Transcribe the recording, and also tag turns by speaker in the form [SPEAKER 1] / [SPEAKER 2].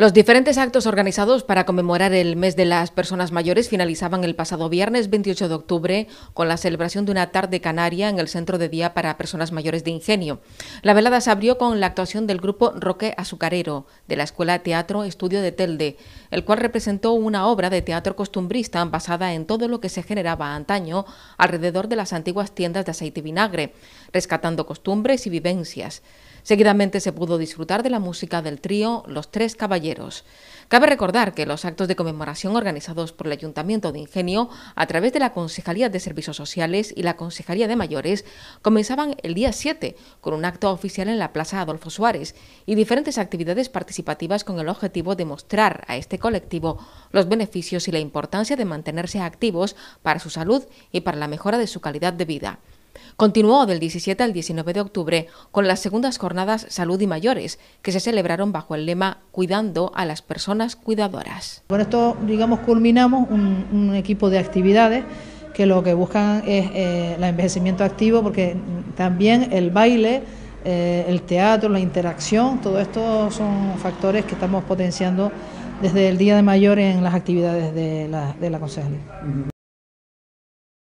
[SPEAKER 1] Los diferentes actos organizados para conmemorar el mes de las personas mayores finalizaban el pasado viernes 28 de octubre con la celebración de una tarde canaria en el Centro de Día para Personas Mayores de Ingenio. La velada se abrió con la actuación del grupo Roque Azucarero de la Escuela Teatro Estudio de Telde, el cual representó una obra de teatro costumbrista basada en todo lo que se generaba antaño alrededor de las antiguas tiendas de aceite y vinagre, rescatando costumbres y vivencias. Seguidamente se pudo disfrutar de la música del trío Los Tres Caballeros. Cabe recordar que los actos de conmemoración organizados por el Ayuntamiento de Ingenio a través de la Concejalía de Servicios Sociales y la Concejalía de Mayores comenzaban el día 7 con un acto oficial en la Plaza Adolfo Suárez y diferentes actividades participativas con el objetivo de mostrar a este colectivo los beneficios y la importancia de mantenerse activos para su salud y para la mejora de su calidad de vida. Continuó del 17 al 19 de octubre con las segundas jornadas Salud y Mayores, que se celebraron bajo el lema Cuidando a las personas cuidadoras.
[SPEAKER 2] Con esto, digamos, culminamos un, equipo de actividades que lo que buscan es eh, el envejecimiento activo, porque también el baile, eh, el teatro, la interacción, todo esto son factores que estamos potenciando desde el Día de Mayor en las actividades de la, de la Concejalía.